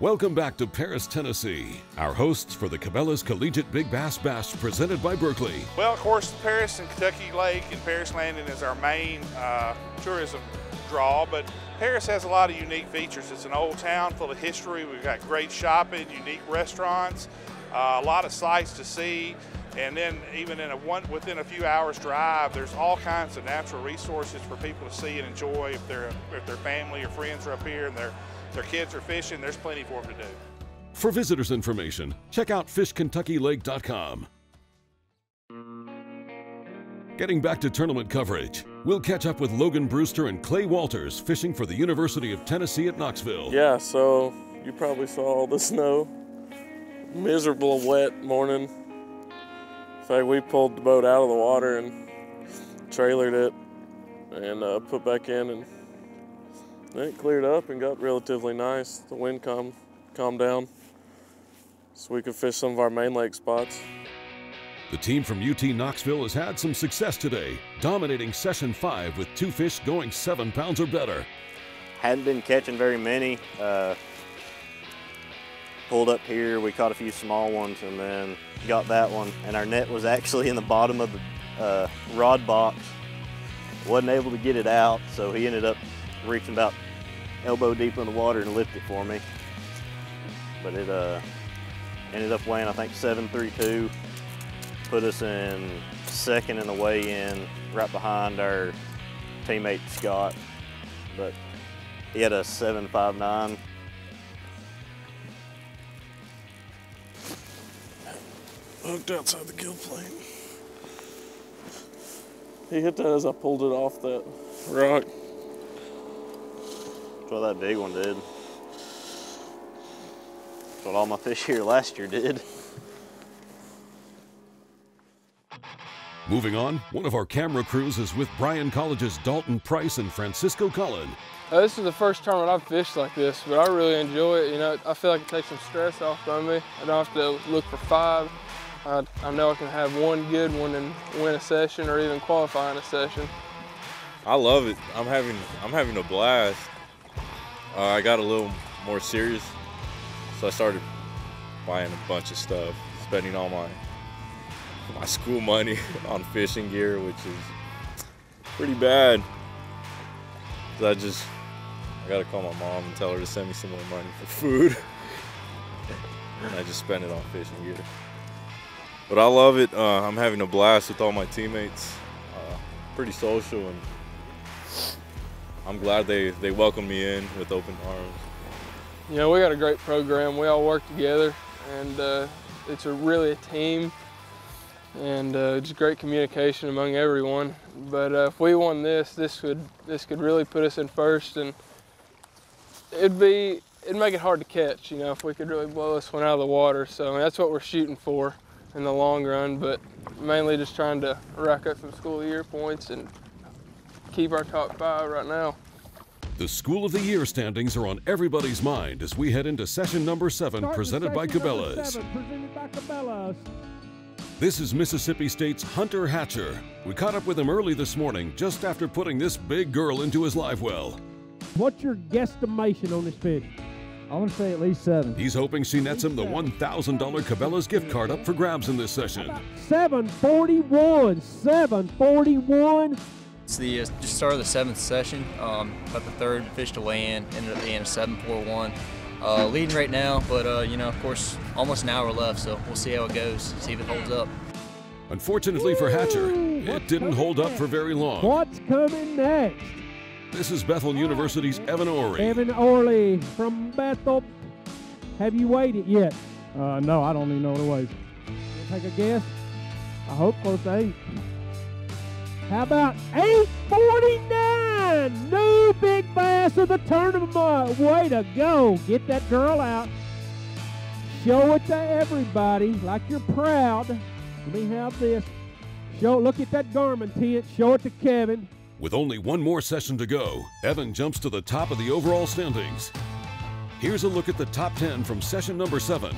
Welcome back to Paris, Tennessee. Our hosts for the Cabela's Collegiate Big Bass Bash presented by Berkley. Well, of course, Paris and Kentucky Lake and Paris Landing is our main uh, tourism draw, but Paris has a lot of unique features. It's an old town full of history. We've got great shopping, unique restaurants, uh, a lot of sights to see, and then even in a one within a few hours drive, there's all kinds of natural resources for people to see and enjoy. If their if their family or friends are up here and their their kids are fishing, there's plenty for them to do. For visitors information, check out fishkentuckylake.com. Getting back to tournament coverage, we'll catch up with Logan Brewster and Clay Walters fishing for the University of Tennessee at Knoxville. Yeah, so you probably saw all the snow. Miserable, wet morning. In fact, we pulled the boat out of the water and trailered it and uh, put back in and then it cleared up and got relatively nice. The wind calmed, calmed down so we could fish some of our main lake spots. The team from UT Knoxville has had some success today, dominating session five with two fish going seven pounds or better. Hadn't been catching very many. Uh, pulled up here, we caught a few small ones and then got that one. And our net was actually in the bottom of the uh, rod box. Wasn't able to get it out, so he ended up reaching about elbow deep in the water and lift it for me. But it uh, ended up weighing, I think, 732. Put us in second in the weigh-in, right behind our teammate Scott. But he had a 759. Hooked outside the gill plate. He hit that as I pulled it off that rock. That's what that big one did. That's what all my fish here last year did. Moving on, one of our camera crews is with Bryan College's Dalton Price and Francisco Cullen. Uh, this is the first tournament I've fished like this, but I really enjoy it. You know, I feel like it takes some stress off of me. I don't have to look for five. I, I know I can have one good one and win a session or even qualify in a session. I love it. I'm having I'm having a blast. Uh, I got a little more serious, so I started buying a bunch of stuff, spending all my my school money on fishing gear, which is pretty bad. So I just I gotta call my mom and tell her to send me some more money for food. and I just spend it on fishing gear. But I love it. Uh, I'm having a blast with all my teammates. Uh, pretty social, and I'm glad they, they welcomed me in with open arms. You know, we got a great program. We all work together, and uh, it's a really a team, and uh, just great communication among everyone. But uh, if we won this, this could this could really put us in first, and it'd be it'd make it hard to catch. You know, if we could really blow this one out of the water. So I mean, that's what we're shooting for in the long run, but mainly just trying to rack up some school year points and keep our top five right now. The School of the Year standings are on everybody's mind as we head into session number seven presented by Cabela's. Presented by Cabela's. This is Mississippi State's Hunter Hatcher. We caught up with him early this morning just after putting this big girl into his live well. What's your guesstimation on this fish? I'm going to say at least seven. He's hoping she nets him the $1,000 Cabela's gift card up for grabs in this session. 741, 741. It's the uh, just start of the seventh session. Um, about the third fish to weigh in. Ended up being a 741. Uh, leading right now, but uh, you know, of course, almost an hour left, so we'll see how it goes. See if it holds up. Unfortunately for Hatcher, it didn't hold up for very long. What's coming next? This is Bethel University's Evan Owrey. Evan Orley from Bethel. Have you weighed it yet? Uh, no, I don't even know what it weighs. Take a guess. I hope close to eight. How about 849? New big bass of the tournament. Way to go. Get that girl out. Show it to everybody like you're proud. Let me have this. Show. Look at that Garmin tent. Show it to Kevin. With only one more session to go, Evan jumps to the top of the overall standings. Here's a look at the top 10 from session number 7.